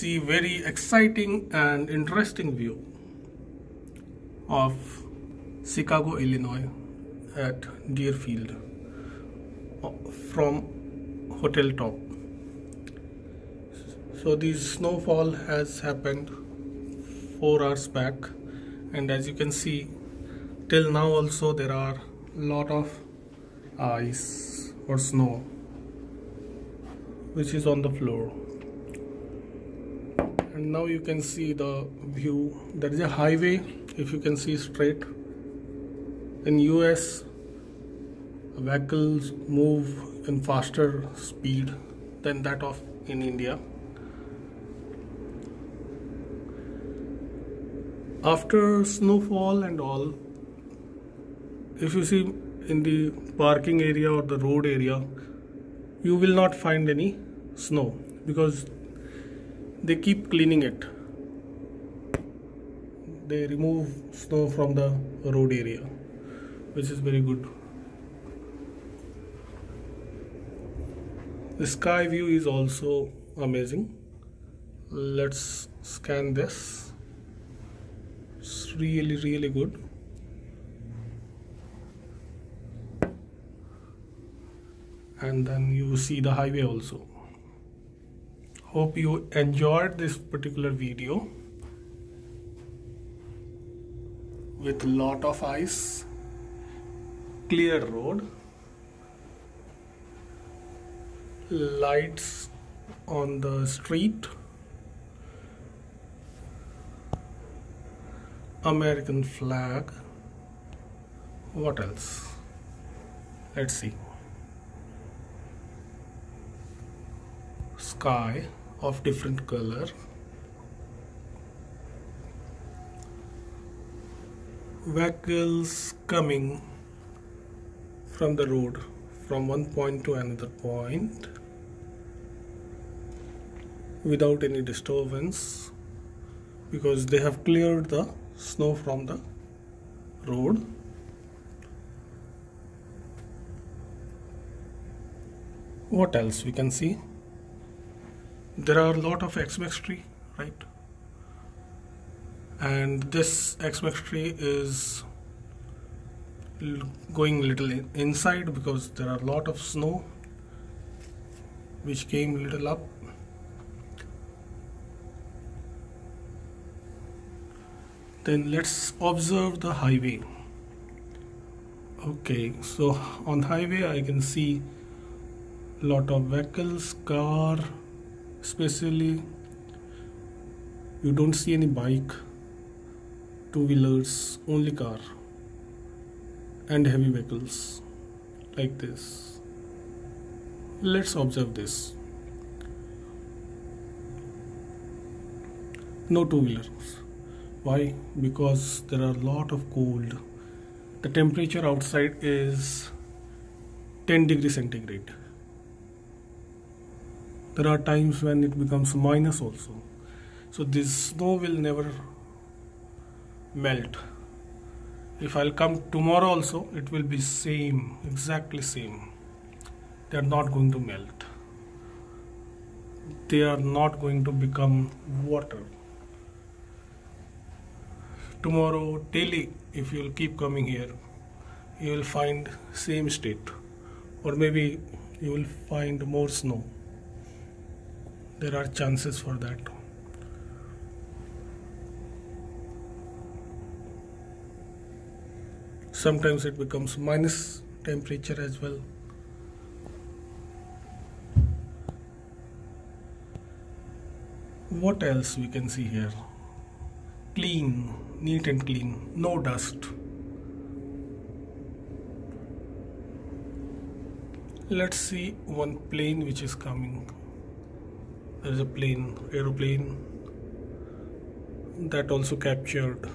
see very exciting and interesting view of Chicago, Illinois at Deerfield uh, from hotel top. So this snowfall has happened 4 hours back and as you can see till now also there are lot of ice or snow which is on the floor and now you can see the view. There is a highway if you can see straight. In US vehicles move in faster speed than that of in India. After snowfall and all if you see in the parking area or the road area you will not find any snow because they keep cleaning it. They remove snow from the road area which is very good. The sky view is also amazing. Let's scan this. It's really really good. And then you see the highway also hope you enjoyed this particular video with lot of ice clear road lights on the street American flag. What else? Let's see. Sky of different color. Vehicles coming from the road from one point to another point without any disturbance because they have cleared the snow from the road. What else we can see there are a lot of xmex tree right? And this xmex tree is going little inside because there are a lot of snow which came little up. Then let's observe the highway. Okay so on highway I can see lot of vehicles car especially you don't see any bike two wheelers only car and heavy vehicles like this. Let's observe this. No two wheelers why? Because there are a lot of cold. The temperature outside is 10 degree centigrade there are times when it becomes minus also. So this snow will never melt. If I'll come tomorrow also it will be same exactly same. They are not going to melt. They are not going to become water. Tomorrow daily if you'll keep coming here you will find same state. Or maybe you will find more snow there are chances for that sometimes it becomes minus temperature as well. What else we can see here? Clean neat and clean no dust. Let's see one plane which is coming there is a plane aeroplane that also captured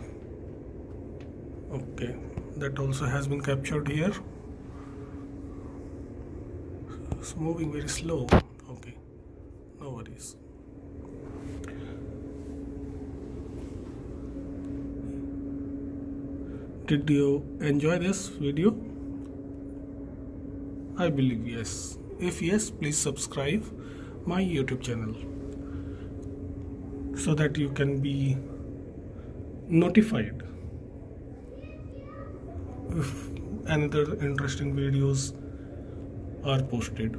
okay that also has been captured here. It's moving very slow okay no worries. Did you enjoy this video? I believe yes. If yes please subscribe my YouTube channel. so that you can be notified if another interesting videos are posted